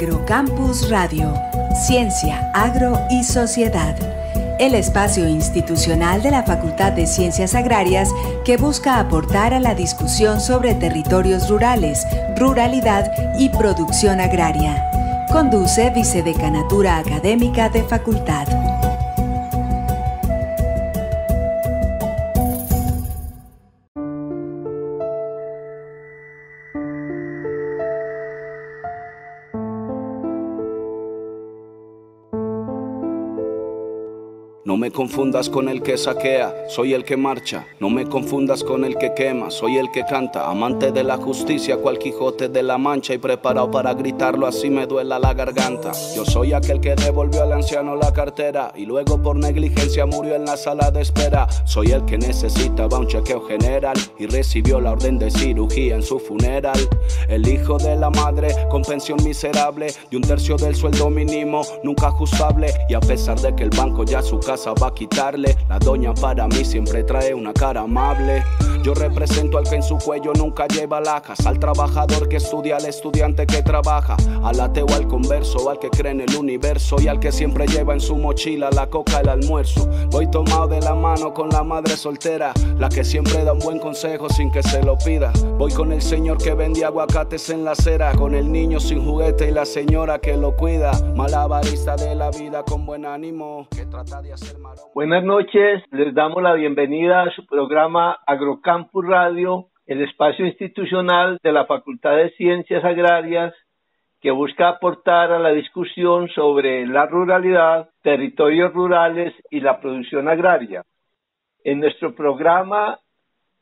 Agrocampus Radio, Ciencia, Agro y Sociedad. El espacio institucional de la Facultad de Ciencias Agrarias que busca aportar a la discusión sobre territorios rurales, ruralidad y producción agraria. Conduce Vicedecanatura Académica de Facultad. Confundas con el que saquea, soy el que marcha. No me confundas con el que quema, soy el que canta. Amante de la justicia, cual Quijote de la Mancha y preparado para gritarlo así me duela la garganta. Yo soy aquel que devolvió al anciano la cartera y luego por negligencia murió en la sala de espera. Soy el que necesitaba un chequeo general y recibió la orden de cirugía en su funeral. El hijo de la madre con pensión miserable de un tercio del sueldo mínimo, nunca ajustable. Y a pesar de que el banco ya su casa quitarle. La doña para mí siempre trae una cara amable. Yo represento al que en su cuello nunca lleva lajas, al trabajador que estudia, al estudiante que trabaja, al ateo, al converso, al que cree en el universo y al que siempre lleva en su mochila la coca, el almuerzo. Voy tomado de la mano con la madre soltera, la que siempre da un buen consejo sin que se lo pida. Voy con el señor que vende aguacates en la acera, con el niño sin juguete y la señora que lo cuida. Malabarista de la vida con buen ánimo, que trata de hacer. Buenas noches, les damos la bienvenida a su programa Agrocampus Radio, el espacio institucional de la Facultad de Ciencias Agrarias que busca aportar a la discusión sobre la ruralidad, territorios rurales y la producción agraria. En nuestro programa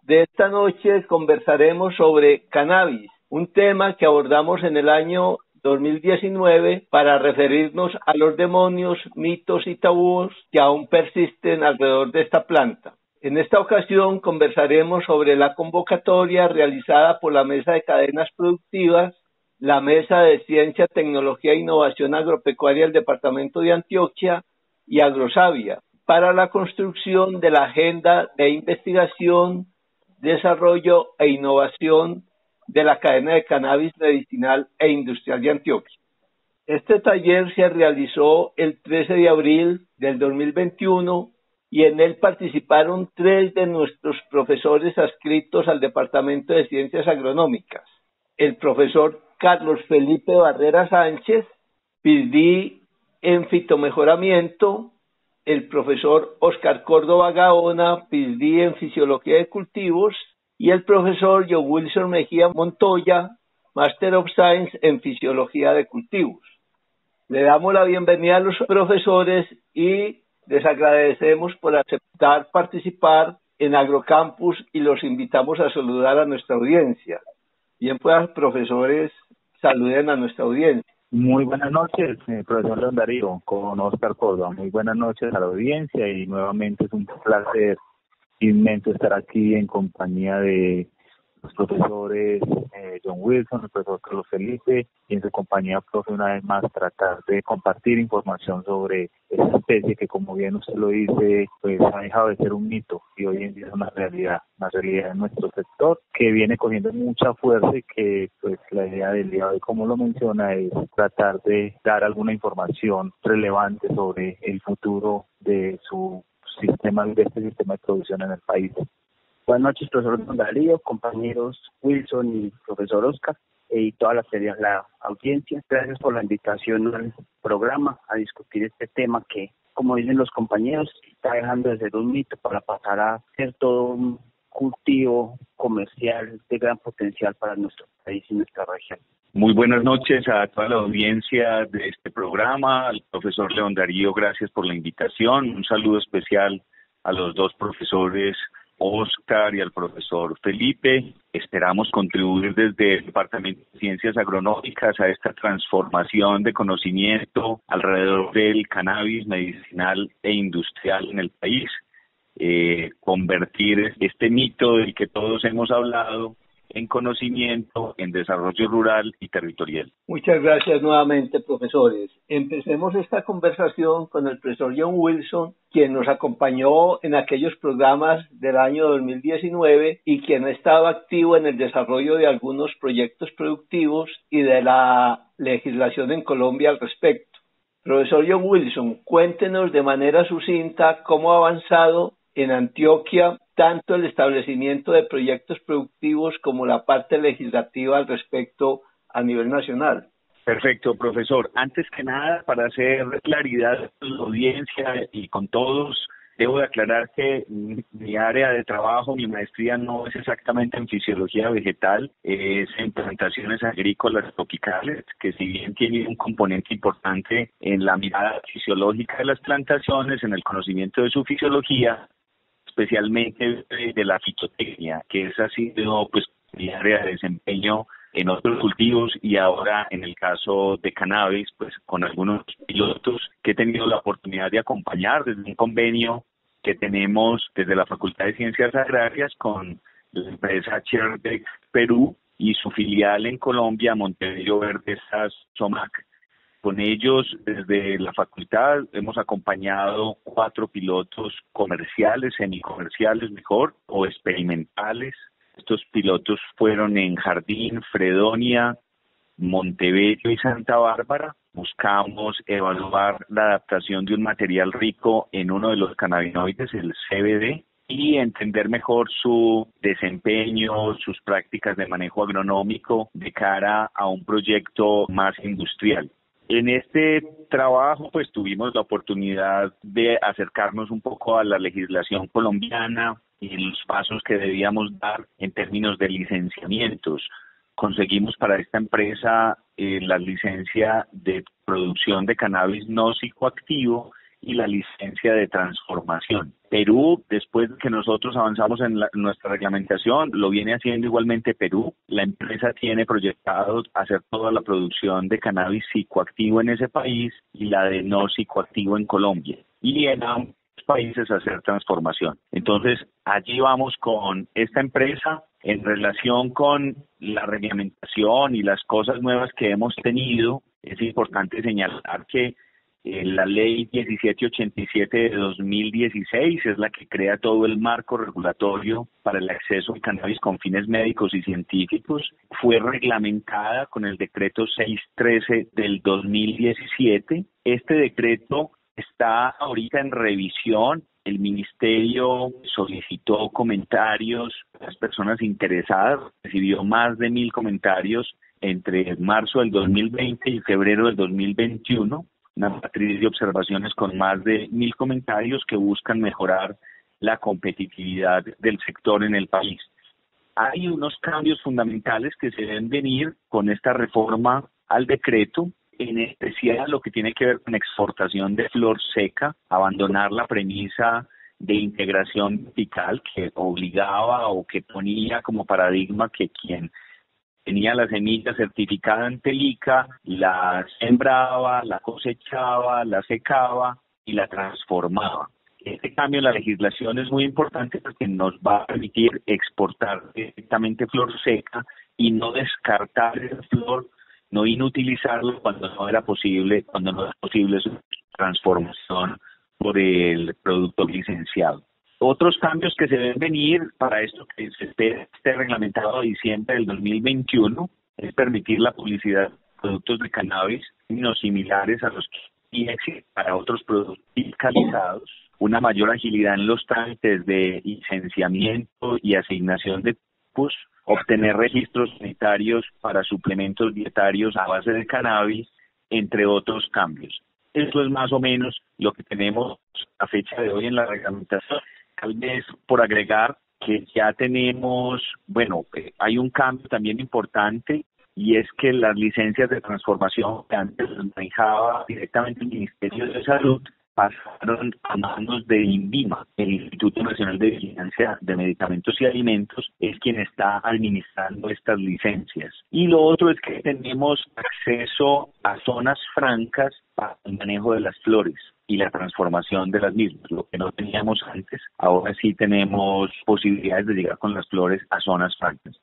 de esta noche conversaremos sobre cannabis, un tema que abordamos en el año 2019 para referirnos a los demonios, mitos y tabús que aún persisten alrededor de esta planta. En esta ocasión conversaremos sobre la convocatoria realizada por la Mesa de Cadenas Productivas, la Mesa de Ciencia, Tecnología e Innovación Agropecuaria del Departamento de Antioquia y Agrosavia para la construcción de la Agenda de Investigación, Desarrollo e Innovación de la cadena de cannabis medicinal e industrial de Antioquia. Este taller se realizó el 13 de abril del 2021 y en él participaron tres de nuestros profesores adscritos al Departamento de Ciencias Agronómicas. El profesor Carlos Felipe Barrera Sánchez, PhD en fitomejoramiento, el profesor Oscar Córdoba Gaona, PhD en fisiología de cultivos, y el profesor Joe Wilson Mejía Montoya, Master of Science en Fisiología de Cultivos. Le damos la bienvenida a los profesores y les agradecemos por aceptar participar en Agrocampus y los invitamos a saludar a nuestra audiencia. Bien, pues, profesores, saluden a nuestra audiencia. Muy buenas noches, eh, profesor León con Oscar Córdoba. Muy buenas noches a la audiencia y nuevamente es un placer inmenso estar aquí en compañía de los profesores eh, John Wilson, el profesor Carlos Felipe y en su compañía, profe, una vez más tratar de compartir información sobre esta especie que, como bien usted lo dice, pues ha dejado de ser un mito y hoy en día es una realidad, una realidad en nuestro sector que viene cogiendo mucha fuerza y que, pues, la idea del día de hoy, como lo menciona, es tratar de dar alguna información relevante sobre el futuro de su sistema de este sistema de producción en el país. Buenas noches, profesor Don Darío, compañeros Wilson y profesor Oscar y toda la, la audiencia. Gracias por la invitación al programa a discutir este tema que, como dicen los compañeros, está dejando de ser un mito para pasar a ser todo un cultivo comercial de gran potencial para nuestro país y nuestra región. Muy buenas noches a toda la audiencia de este programa, al profesor León Darío, gracias por la invitación. Un saludo especial a los dos profesores, Oscar y al profesor Felipe. Esperamos contribuir desde el Departamento de Ciencias Agronómicas a esta transformación de conocimiento alrededor del cannabis medicinal e industrial en el país. Eh, convertir este mito del que todos hemos hablado en conocimiento, en desarrollo rural y territorial. Muchas gracias nuevamente, profesores. Empecemos esta conversación con el profesor John Wilson, quien nos acompañó en aquellos programas del año 2019 y quien ha estado activo en el desarrollo de algunos proyectos productivos y de la legislación en Colombia al respecto. Profesor John Wilson, cuéntenos de manera sucinta cómo ha avanzado en Antioquia tanto el establecimiento de proyectos productivos como la parte legislativa al respecto a nivel nacional. Perfecto, profesor. Antes que nada, para hacer claridad con la audiencia y con todos, debo de aclarar que mi área de trabajo, mi maestría no es exactamente en fisiología vegetal, es en plantaciones agrícolas tropicales, que si bien tiene un componente importante en la mirada fisiológica de las plantaciones, en el conocimiento de su fisiología, especialmente de la fitotecnia, que es ha sido pues mi área de desempeño en otros cultivos y ahora en el caso de cannabis, pues con algunos pilotos que he tenido la oportunidad de acompañar desde un convenio que tenemos desde la Facultad de Ciencias Agrarias con la empresa Cherdex Perú y su filial en Colombia, Montevideo Verde SOMAC, con ellos, desde la facultad, hemos acompañado cuatro pilotos comerciales, semicomerciales mejor, o experimentales. Estos pilotos fueron en Jardín, Fredonia, Montebello y Santa Bárbara. Buscamos evaluar la adaptación de un material rico en uno de los cannabinoides, el CBD, y entender mejor su desempeño, sus prácticas de manejo agronómico de cara a un proyecto más industrial. En este trabajo, pues tuvimos la oportunidad de acercarnos un poco a la legislación colombiana y los pasos que debíamos dar en términos de licenciamientos. Conseguimos para esta empresa eh, la licencia de producción de cannabis no psicoactivo y la licencia de transformación. Perú, después de que nosotros avanzamos en nuestra reglamentación, lo viene haciendo igualmente Perú. La empresa tiene proyectado hacer toda la producción de cannabis psicoactivo en ese país y la de no psicoactivo en Colombia. Y en ambos países hacer transformación. Entonces, allí vamos con esta empresa en relación con la reglamentación y las cosas nuevas que hemos tenido. Es importante señalar que la ley 1787 de 2016 es la que crea todo el marco regulatorio para el acceso al cannabis con fines médicos y científicos. Fue reglamentada con el decreto 613 del 2017. Este decreto está ahorita en revisión. El ministerio solicitó comentarios a las personas interesadas, recibió más de mil comentarios entre marzo del 2020 y febrero del 2021 una matriz de observaciones con más de mil comentarios que buscan mejorar la competitividad del sector en el país. Hay unos cambios fundamentales que se deben venir con esta reforma al decreto, en especial lo que tiene que ver con exportación de flor seca, abandonar la premisa de integración vertical que obligaba o que ponía como paradigma que quien tenía la semilla certificada en Telica, la sembraba, la cosechaba, la secaba y la transformaba. Este cambio en la legislación es muy importante porque nos va a permitir exportar directamente flor seca y no descartar esa flor, no inutilizarlo cuando no era posible, cuando no es posible su transformación por el producto licenciado. Otros cambios que se deben venir para esto que se esté, reglamentado a diciembre del 2021 es permitir la publicidad de productos de cannabis no similares a los que existen para otros productos fiscalizados, una mayor agilidad en los trámites de licenciamiento y asignación de tipos, obtener registros sanitarios para suplementos dietarios a base de cannabis, entre otros cambios. Eso es más o menos lo que tenemos a fecha de hoy en la reglamentación tal vez por agregar que ya tenemos, bueno, eh, hay un cambio también importante y es que las licencias de transformación que antes manejaba directamente el Ministerio de Salud pasaron a manos de INVIMA, el Instituto Nacional de Vigilancia de Medicamentos y Alimentos, es quien está administrando estas licencias. Y lo otro es que tenemos acceso a zonas francas para el manejo de las flores y la transformación de las mismas, lo que no teníamos antes. Ahora sí tenemos posibilidades de llegar con las flores a zonas francas.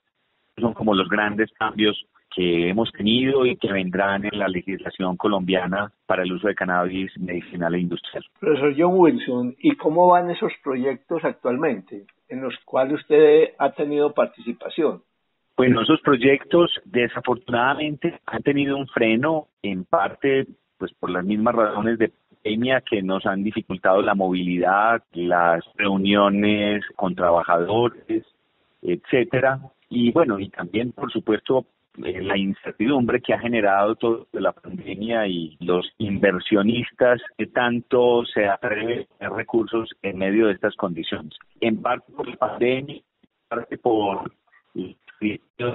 son como los grandes cambios que hemos tenido y que vendrán en la legislación colombiana para el uso de cannabis medicinal e industrial. Profesor John Wilson, ¿y cómo van esos proyectos actualmente en los cuales usted ha tenido participación? Bueno, esos proyectos desafortunadamente han tenido un freno en parte pues por las mismas razones de pandemia que nos han dificultado la movilidad, las reuniones con trabajadores, etcétera. Y bueno, y también por supuesto eh, la incertidumbre que ha generado toda la pandemia y los inversionistas que tanto se atreven a tener recursos en medio de estas condiciones. En parte por la pandemia, en parte por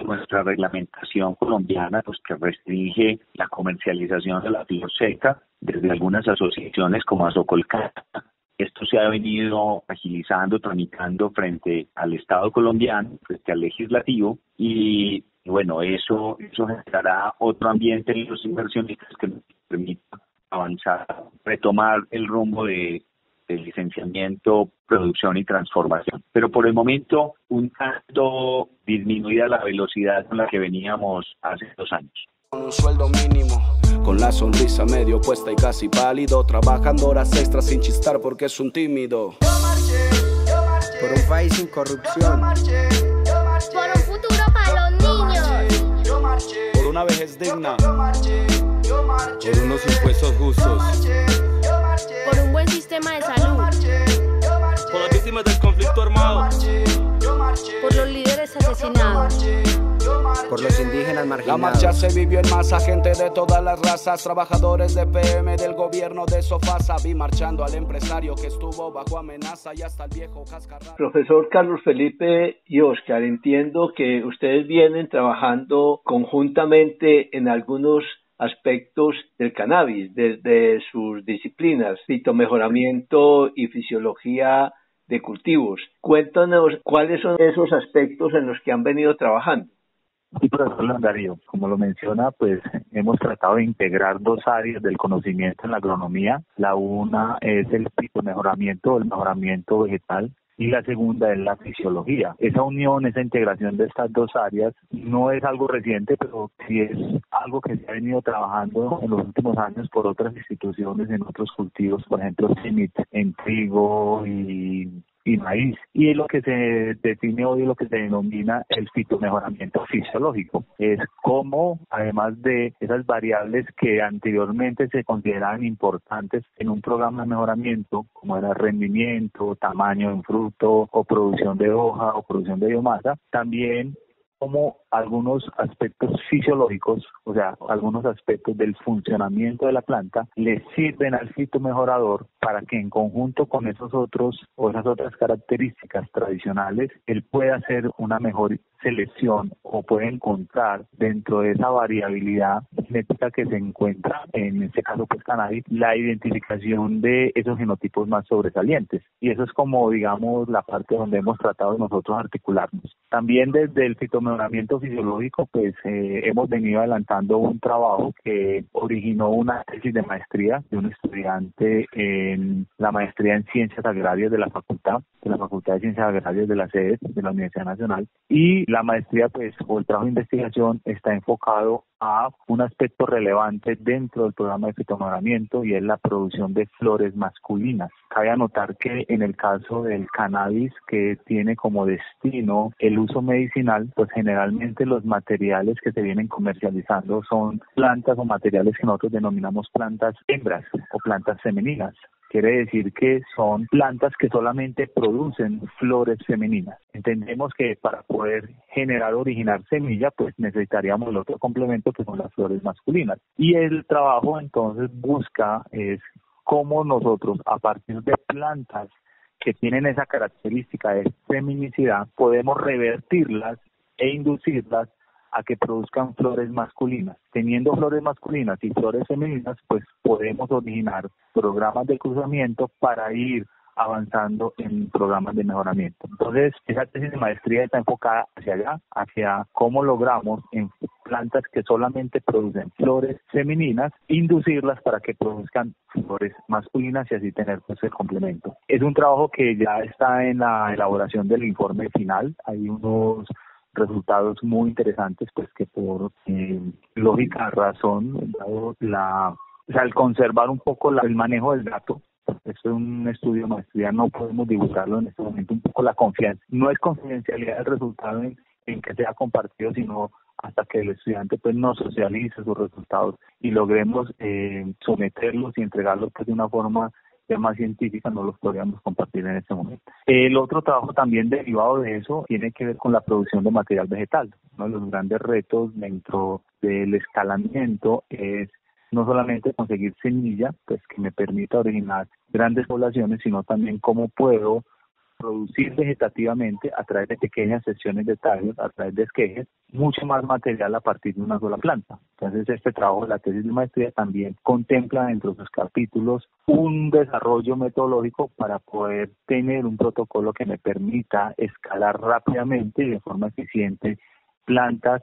nuestra reglamentación colombiana, pues que restringe la comercialización de la flor seca desde algunas asociaciones como Azocolca. Esto se ha venido agilizando, tramitando frente al Estado colombiano, frente al legislativo, y bueno, eso, eso generará otro ambiente en los inversionistas que nos permita avanzar, retomar el rumbo de, licenciamiento, producción y transformación. Pero por el momento, un tanto disminuida la velocidad con la que veníamos hace dos años. Con un sueldo mínimo, con la sonrisa medio puesta y casi pálido, trabajando horas extras sin chistar porque es un tímido. Por un país sin corrupción. Por un futuro para los niños. Por una vejez digna. Por unos impuestos justos. Por un buen sistema de salud. Por las víctimas del conflicto armado. Por los líderes asesinados. Por los indígenas marginados. La marcha se vivió en masa, gente de todas las razas, trabajadores de PM del gobierno de Sofasa. Vi marchando al empresario que estuvo bajo amenaza y hasta el viejo cascarrabias. Profesor Carlos Felipe y Oscar, entiendo que ustedes vienen trabajando conjuntamente en algunos aspectos del cannabis, desde sus disciplinas, fitomejoramiento y fisiología de cultivos. Cuéntanos cuáles son esos aspectos en los que han venido trabajando. Sí, profesor Darío, como lo menciona, pues hemos tratado de integrar dos áreas del conocimiento en la agronomía. La una es el mejoramiento, el mejoramiento vegetal, y la segunda es la fisiología. Esa unión, esa integración de estas dos áreas no es algo reciente, pero sí es algo que se ha venido trabajando en los últimos años por otras instituciones en otros cultivos, por ejemplo, CIMIT en trigo y y maíz. Y es lo que se define hoy, lo que se denomina el fitomejoramiento fisiológico. Es como, además de esas variables que anteriormente se consideraban importantes en un programa de mejoramiento, como era rendimiento, tamaño en fruto, o producción de hoja, o producción de biomasa, también como algunos aspectos fisiológicos, o sea, algunos aspectos del funcionamiento de la planta, le sirven al fitomejorador para que en conjunto con esos otros o esas otras características tradicionales, él pueda hacer una mejor selección o puede encontrar dentro de esa variabilidad genética que se encuentra, en este caso pues cannabis, la identificación de esos genotipos más sobresalientes. Y eso es como, digamos, la parte donde hemos tratado nosotros articularnos. También desde el fitomejoramiento fisiológico, pues eh, hemos venido adelantando un trabajo que originó una tesis de maestría de un estudiante en la maestría en ciencias agrarias de la facultad, de la Facultad de Ciencias Agrarias de la sede de la Universidad Nacional. Y la maestría, pues, o el trabajo de investigación está enfocado a un aspecto relevante dentro del programa de fitomejoramiento y es la producción de flores masculinas. Cabe anotar que en el caso del cannabis que tiene como destino el uso medicinal, pues generalmente los materiales que se vienen comercializando son plantas o materiales que nosotros denominamos plantas hembras o plantas femeninas. Quiere decir que son plantas que solamente producen flores femeninas. Entendemos que para poder generar, originar semilla, pues necesitaríamos el otro complemento que son las flores masculinas. Y el trabajo entonces busca es cómo nosotros a partir de plantas que tienen esa característica de feminicidad, podemos revertirlas e inducirlas a que produzcan flores masculinas. Teniendo flores masculinas y flores femeninas, pues podemos originar programas de cruzamiento para ir avanzando en programas de mejoramiento. Entonces, esa tesis de maestría está enfocada hacia allá, hacia cómo logramos en plantas que solamente producen flores femeninas, inducirlas para que produzcan flores masculinas y así tener pues el complemento. Es un trabajo que ya está en la elaboración del informe final, hay unos resultados muy interesantes, pues que por eh, lógica razón, dado la, o sea, al conservar un poco el manejo del dato, esto es un estudio maestría, no podemos divulgarlo en este momento, un poco la confianza. No es confidencialidad del resultado en, que sea compartido, sino hasta que el estudiante pues no socialice sus resultados y logremos eh, someterlos y entregarlos pues de una forma más científica no los podríamos compartir en este momento. El otro trabajo también derivado de eso tiene que ver con la producción de material vegetal. Uno de los grandes retos dentro del escalamiento es no solamente conseguir semilla, pues que me permita originar grandes poblaciones, sino también cómo puedo producir vegetativamente a través de pequeñas secciones de tallos, a través de esquejes, mucho más material a partir de una sola planta. Entonces, este trabajo de la tesis de maestría también contempla dentro de sus capítulos un desarrollo metodológico para poder tener un protocolo que me permita escalar rápidamente y de forma eficiente plantas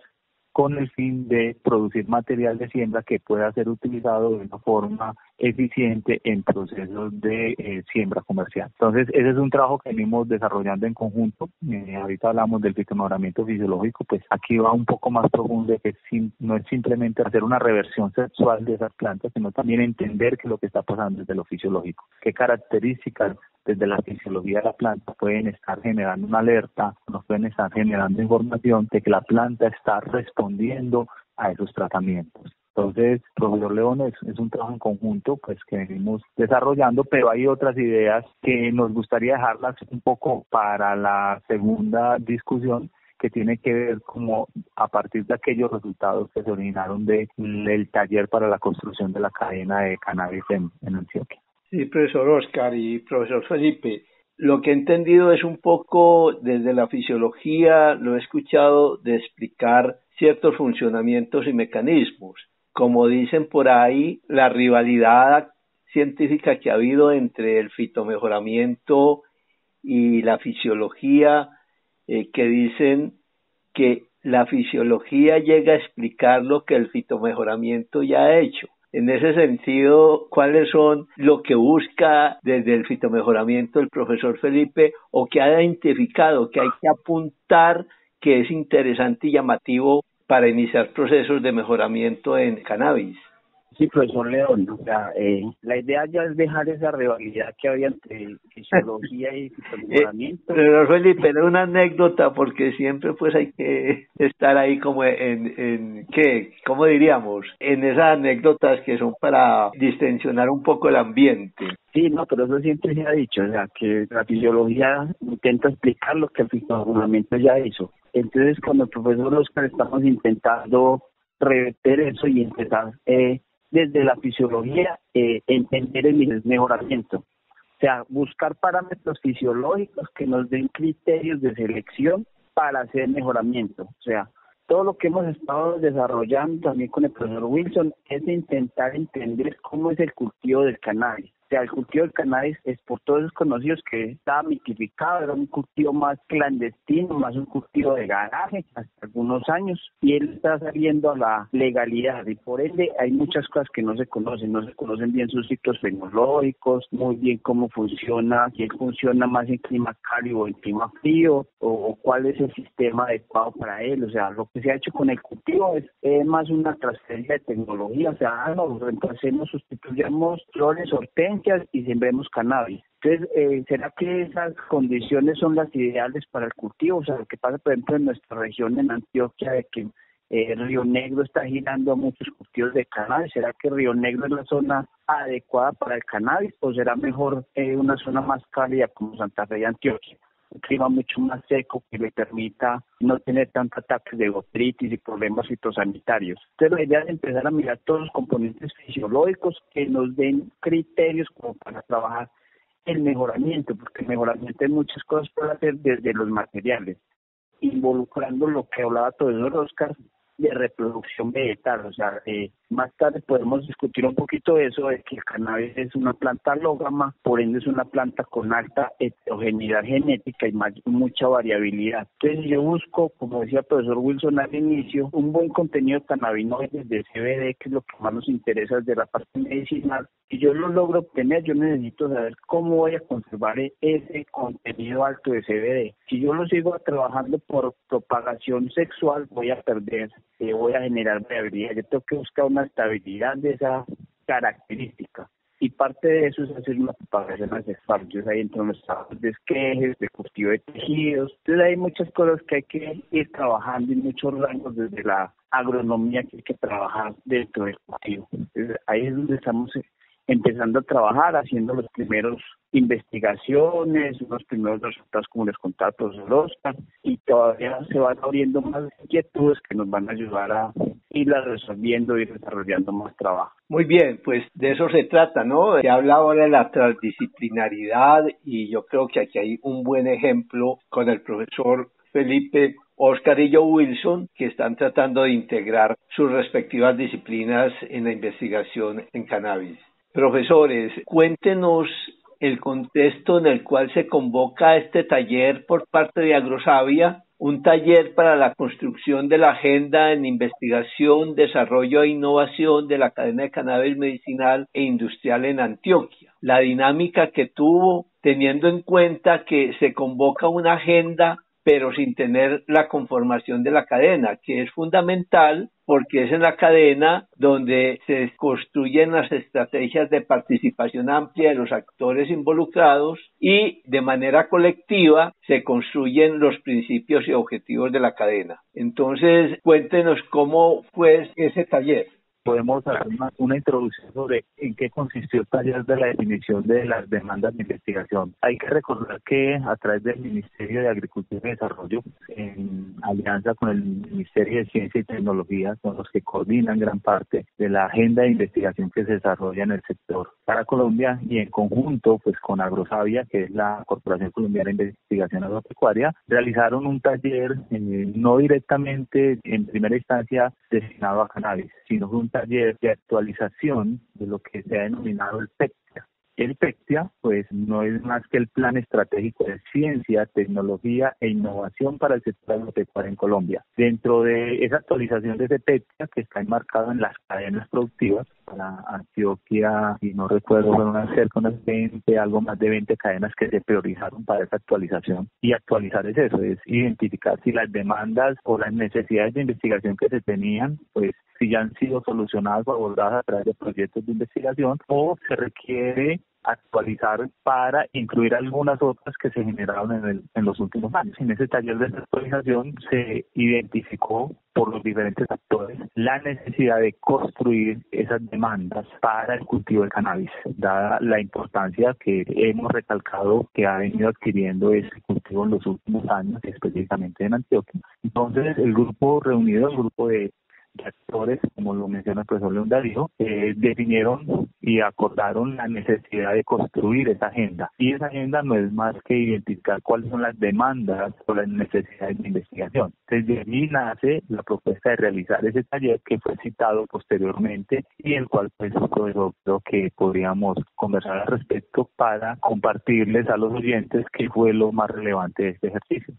con el fin de producir material de siembra que pueda ser utilizado de una forma eficiente en procesos de eh, siembra comercial. Entonces, ese es un trabajo que venimos desarrollando en conjunto. Eh, ahorita hablamos del fitomejoramiento fisiológico, pues aquí va un poco más profundo, que no es simplemente hacer una reversión sexual de esas plantas, sino también entender qué es lo que está pasando desde lo fisiológico, qué características desde la fisiología de la planta pueden estar generando una alerta, nos pueden estar generando información de que la planta está respondiendo a esos tratamientos. Entonces, profesor León, es, un trabajo en conjunto pues que venimos desarrollando, pero hay otras ideas que nos gustaría dejarlas un poco para la segunda discusión que tiene que ver como a partir de aquellos resultados que se originaron del taller para la construcción de la cadena de cannabis en Antioquia. Sí, profesor Oscar y profesor Felipe. Lo que he entendido es un poco desde la fisiología, lo he escuchado de explicar ciertos funcionamientos y mecanismos. Como dicen por ahí, la rivalidad científica que ha habido entre el fitomejoramiento y la fisiología, eh, que dicen que la fisiología llega a explicar lo que el fitomejoramiento ya ha hecho. En ese sentido, ¿cuáles son lo que busca desde el fitomejoramiento el profesor Felipe o que ha identificado que hay que apuntar que es interesante y llamativo para iniciar procesos de mejoramiento en cannabis? Sí, profesor León, o sea, eh, la idea ya es dejar esa rivalidad que había entre fisiología y fitomejoramiento. Eh, pero Felipe, una anécdota porque siempre pues hay que estar ahí como en, en ¿qué? ¿Cómo diríamos? En esas anécdotas que son para distensionar un poco el ambiente. Sí, no, pero eso siempre se ha dicho, o sea, que la fisiología intenta explicar lo que el fitomejoramiento ya hizo. Entonces, cuando el profesor Oscar estamos intentando reverter eso y empezar eh, desde la fisiología eh, entender el mejoramiento. O sea, buscar parámetros fisiológicos que nos den criterios de selección para hacer mejoramiento. O sea, todo lo que hemos estado desarrollando también con el profesor Wilson es intentar entender cómo es el cultivo del cannabis. O sea, el cultivo del cannabis es por todos los conocidos que estaba mitificado, era un cultivo más clandestino, más un cultivo de garaje hasta algunos años y él está saliendo a la legalidad y por ende hay muchas cosas que no se conocen, no se conocen bien sus ciclos tecnológicos, muy bien cómo funciona, si él funciona más en clima cálido o en clima frío o, cuál es el sistema adecuado para él, o sea, lo que se ha hecho con el cultivo es, más una transferencia de tecnología, o sea, ah, no, reemplacemos, sustituyamos flores, hortensias, y sembremos cannabis. Entonces, eh, ¿será que esas condiciones son las ideales para el cultivo? O sea, lo que pasa, por ejemplo, en nuestra región, en Antioquia, de que eh, Río Negro está girando a muchos cultivos de cannabis. ¿Será que Río Negro es la zona adecuada para el cannabis o será mejor eh, una zona más cálida como Santa Fe y Antioquia? Un clima mucho más seco que le permita no tener tantos ataques de botritis y problemas fitosanitarios. Entonces la idea es empezar a mirar todos los componentes fisiológicos que nos den criterios como para trabajar el mejoramiento, porque el mejoramiento hay muchas cosas para hacer desde los materiales, involucrando lo que hablaba todo el Oscar, de reproducción vegetal. O sea, eh, más tarde podemos discutir un poquito eso, de que el cannabis es una planta lógama, por ende es una planta con alta heterogeneidad genética y mucha variabilidad. Entonces yo busco, como decía el profesor Wilson al inicio, un buen contenido cannabinoide de CBD, que es lo que más nos interesa de la parte medicinal. Si yo lo logro obtener, yo necesito saber cómo voy a conservar ese contenido alto de CBD. Si yo lo sigo trabajando por propagación sexual, voy a perder, eh, voy a generar variabilidad. Yo tengo que buscar una estabilidad de esa característica. Y parte de eso es hacer una propagación asexual. Entonces ahí entran los trabajos de esquejes, de cultivo de tejidos. Entonces hay muchas cosas que hay que ir trabajando y muchos rangos desde la agronomía que hay que trabajar dentro del cultivo. Ahí es donde estamos empezando a trabajar, haciendo los primeros investigaciones, los primeros resultados como les contaba el profesor Oscar, y todavía se van abriendo más inquietudes que nos van a ayudar a irlas resolviendo y desarrollando más trabajo. Muy bien, pues de eso se trata, ¿no? Se habla ahora de la transdisciplinaridad y yo creo que aquí hay un buen ejemplo con el profesor Felipe Oscar Wilson, que están tratando de integrar sus respectivas disciplinas en la investigación en cannabis. Profesores, cuéntenos el contexto en el cual se convoca este taller por parte de Agrosavia, un taller para la construcción de la agenda en investigación, desarrollo e innovación de la cadena de cannabis medicinal e industrial en Antioquia. La dinámica que tuvo teniendo en cuenta que se convoca una agenda pero sin tener la conformación de la cadena, que es fundamental porque es en la cadena donde se construyen las estrategias de participación amplia de los actores involucrados y de manera colectiva se construyen los principios y objetivos de la cadena. Entonces, cuéntenos cómo fue ese taller podemos hacer una, introducción sobre en qué consistió el taller de la definición de las demandas de investigación. Hay que recordar que a través del Ministerio de Agricultura y Desarrollo, en alianza con el Ministerio de Ciencia y Tecnología, son los que coordinan gran parte de la agenda de investigación que se desarrolla en el sector para Colombia y en conjunto pues con Agrosavia, que es la Corporación Colombiana de Investigación Agropecuaria, realizaron un taller eh, no directamente en primera instancia destinado a cannabis, sino un taller de actualización de lo que se ha denominado el PECTA. El PECTA, pues, no es más que el Plan Estratégico de Ciencia, Tecnología e Innovación para el sector agropecuario en Colombia. Dentro de esa actualización de ese PECTA, que está enmarcado en las cadenas productivas, para Antioquia, y no recuerdo, fueron cerca unas 20, algo más de 20 cadenas que se priorizaron para esa actualización. Y actualizar es eso, es identificar si las demandas o las necesidades de investigación que se tenían, pues si ya han sido solucionadas o abordadas a través de proyectos de investigación o se requiere actualizar para incluir algunas otras que se generaron en, el, en los últimos años. En ese taller de actualización se identificó por los diferentes actores la necesidad de construir esas demandas para el cultivo del cannabis, dada la importancia que hemos recalcado que ha venido adquiriendo ese cultivo en los últimos años, específicamente en Antioquia. Entonces, el grupo reunido, el grupo de actores, como lo menciona el profesor León Darío, eh, definieron y acordaron la necesidad de construir esa agenda. Y esa agenda no es más que identificar cuáles son las demandas o las necesidades de investigación. Desde allí nace la propuesta de realizar ese taller que fue citado posteriormente y el cual pues profesor creo que podríamos conversar al respecto para compartirles a los oyentes qué fue lo más relevante de este ejercicio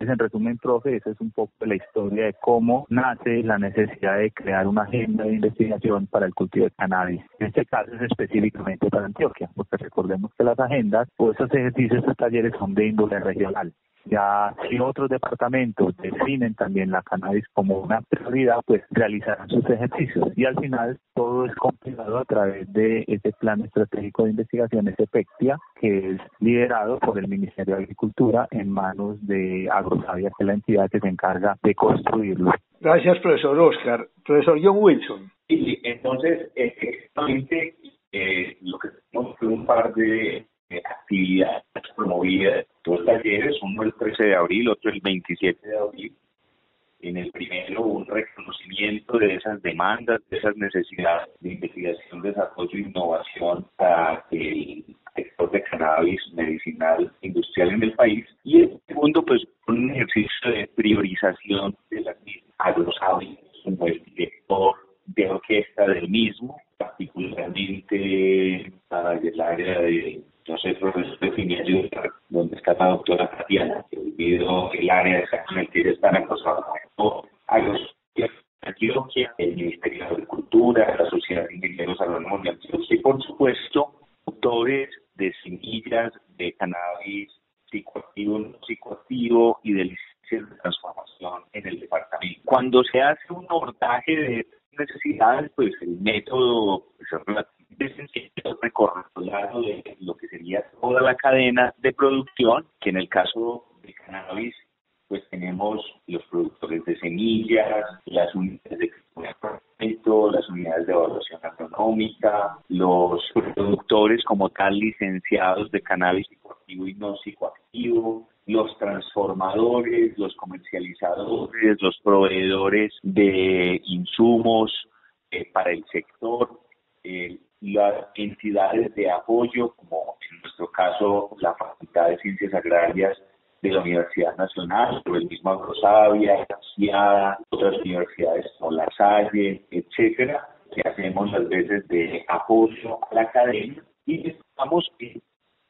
en resumen, profe, esa es un poco la historia de cómo nace la necesidad de crear una agenda de investigación para el cultivo de cannabis. En este caso es específicamente para Antioquia, porque recordemos que las agendas o esos ejercicios, estos talleres son de índole regional. Ya si otros departamentos definen también la cannabis como una prioridad, pues realizarán sus ejercicios. Y al final todo es compilado a través de ese plan estratégico de investigación, ese PECTIA, que es liderado por el Ministerio de Agricultura en manos de Agrosavia, que es la entidad que se encarga de construirlo. Gracias, profesor Oscar. Profesor John Wilson. Y entonces, efectivamente, eh, lo que tenemos fue un par de actividades promovidas, dos talleres, uno el 13 de abril, otro el 27 de abril. En el primero, un reconocimiento de esas demandas, de esas necesidades de investigación, desarrollo e innovación para el sector de cannabis medicinal industrial en el país. Y el segundo, pues, un ejercicio de priorización de las agrosabios como el director de orquesta del mismo, particularmente para el área de, no sé, profesor de donde está la doctora Tatiana, que olvido el área de el que están acosados a los Antioquia, el Ministerio de Agricultura, la Sociedad de Ingenieros Agrónomos de Antioquia y, por supuesto, autores de semillas de cannabis psicoactivo, no psicoactivo y de licencias de transformación en el departamento. Cuando se hace un abordaje de necesidades, pues el método es relativamente recorrer de lo que sería toda la cadena de producción, que en el caso de cannabis pues tenemos los productores de semillas, las unidades de las unidades de evaluación agronómica, los productores como tal licenciados de cannabis psicoactivo y no psicoactivo, los transformadores, los comercializadores, los proveedores de insumos eh, para el sector, eh, las entidades de apoyo, como en nuestro caso la Facultad de Ciencias Agrarias de la Universidad Nacional, o el mismo Agrosavia, CIADA, otras universidades como La Salle, etcétera, que hacemos las veces de apoyo a la academia y estamos en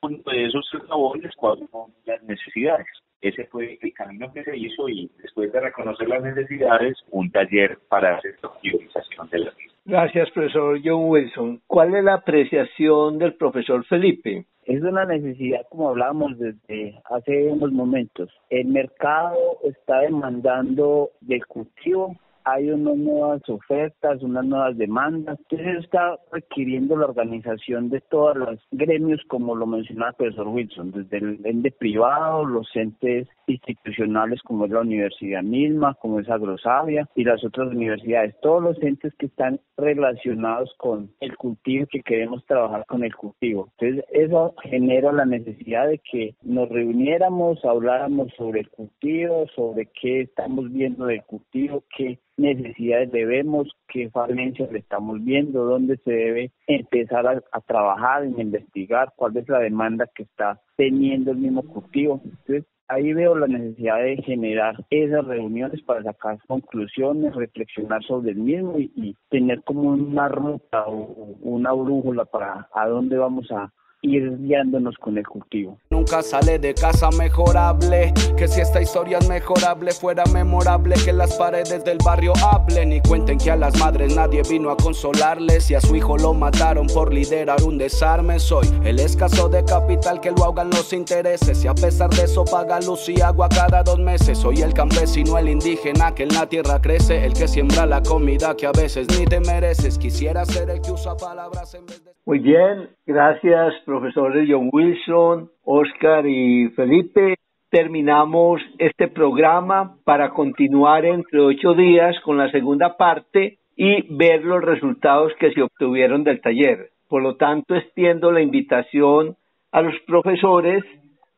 uno de esos labores cuáles son las necesidades. Ese fue el camino que se hizo y después de reconocer las necesidades, un taller para hacer la priorización de las mismas. Gracias, profesor John Wilson. ¿Cuál es la apreciación del profesor Felipe? Es una necesidad, como hablábamos desde hace unos momentos. El mercado está demandando del cultivo hay unas nuevas ofertas, unas nuevas demandas. Entonces está requiriendo la organización de todos los gremios, como lo mencionaba el profesor Wilson, desde el ente privado, los entes institucionales como es la universidad misma, como es Agrosavia y las otras universidades, todos los entes que están relacionados con el cultivo que queremos trabajar con el cultivo. Entonces eso genera la necesidad de que nos reuniéramos, habláramos sobre el cultivo, sobre qué estamos viendo del cultivo, qué necesidades debemos, qué falencias le estamos viendo, dónde se debe empezar a, trabajar, en investigar, cuál es la demanda que está teniendo el mismo cultivo. Entonces, ahí veo la necesidad de generar esas reuniones para sacar conclusiones, reflexionar sobre el mismo y tener como una ruta o una brújula para a dónde vamos a, ir guiándonos con el cultivo. Nunca sale de casa mejorable, que si esta historia es mejorable fuera memorable que las paredes del barrio hablen y cuenten que a las madres nadie vino a consolarles y a su hijo lo mataron por liderar un desarme. Soy el escaso de capital que lo ahogan los intereses y a pesar de eso paga luz y agua cada dos meses. Soy el campesino, el indígena que en la tierra crece, el que siembra la comida que a veces ni te mereces. Quisiera ser el que usa palabras en vez de... Muy bien, gracias profesores John Wilson, Oscar y Felipe. Terminamos este programa para continuar entre ocho días con la segunda parte y ver los resultados que se obtuvieron del taller. Por lo tanto, extiendo la invitación a los profesores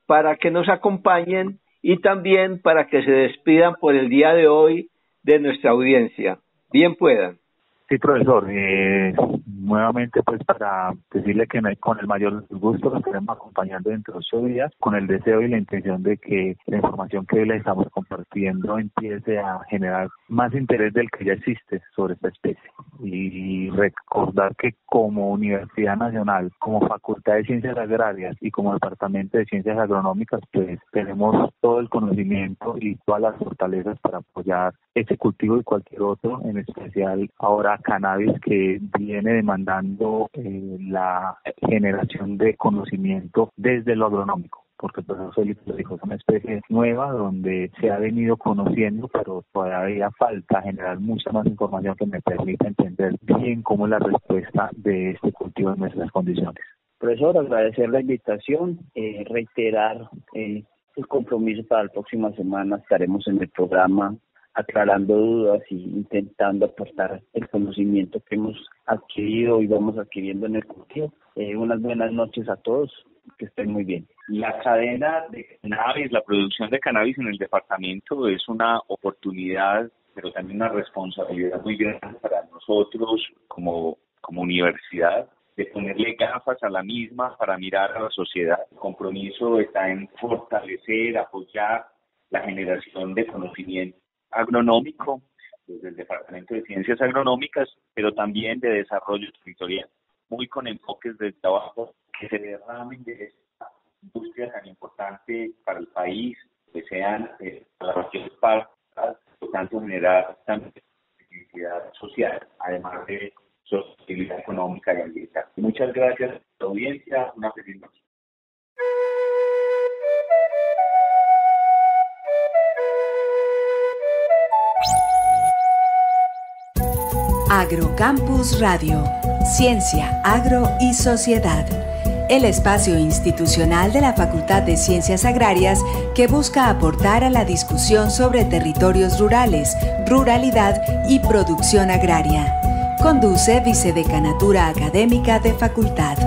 para que nos acompañen y también para que se despidan por el día de hoy de nuestra audiencia. Bien puedan. Sí, profesor. Eh, nuevamente, pues para decirle que con el mayor gusto los estaremos acompañando dentro de ocho días, con el deseo y la intención de que la información que hoy les estamos compartiendo empiece a generar más interés del que ya existe sobre esta especie. Y recordar que como Universidad Nacional, como Facultad de Ciencias Agrarias y como Departamento de Ciencias Agronómicas, pues tenemos todo el conocimiento y todas las fortalezas para apoyar ese cultivo y cualquier otro, en especial ahora cannabis que viene demandando eh, la generación de conocimiento desde lo agronómico porque el profesor Felipe lo dijo, es una especie nueva donde se ha venido conociendo, pero todavía falta generar mucha más información que me permita entender bien cómo es la respuesta de este cultivo en nuestras condiciones. Profesor, agradecer la invitación, eh, reiterar eh, el compromiso para la próxima semana. Estaremos en el programa aclarando dudas y intentando aportar el conocimiento que hemos adquirido y vamos adquiriendo en el cultivo. Eh, unas buenas noches a todos, que estén muy bien. La cadena de cannabis, la producción de cannabis en el departamento es una oportunidad, pero también una responsabilidad muy grande para nosotros como, como universidad de ponerle gafas a la misma para mirar a la sociedad. El compromiso está en fortalecer, apoyar la generación de conocimiento agronómico desde el Departamento de Ciencias Agronómicas, pero también de desarrollo territorial, muy con enfoques del trabajo que se derramen de esta industria tan importante para el país, que sean eh, para la región para tanto generar también felicidad social, además de sostenibilidad económica y ambiental. Muchas gracias a la audiencia, una feliz noche. Agrocampus Radio, Ciencia, Agro y Sociedad. El espacio institucional de la Facultad de Ciencias Agrarias que busca aportar a la discusión sobre territorios rurales, ruralidad y producción agraria. Conduce Vicedecanatura Académica de Facultad.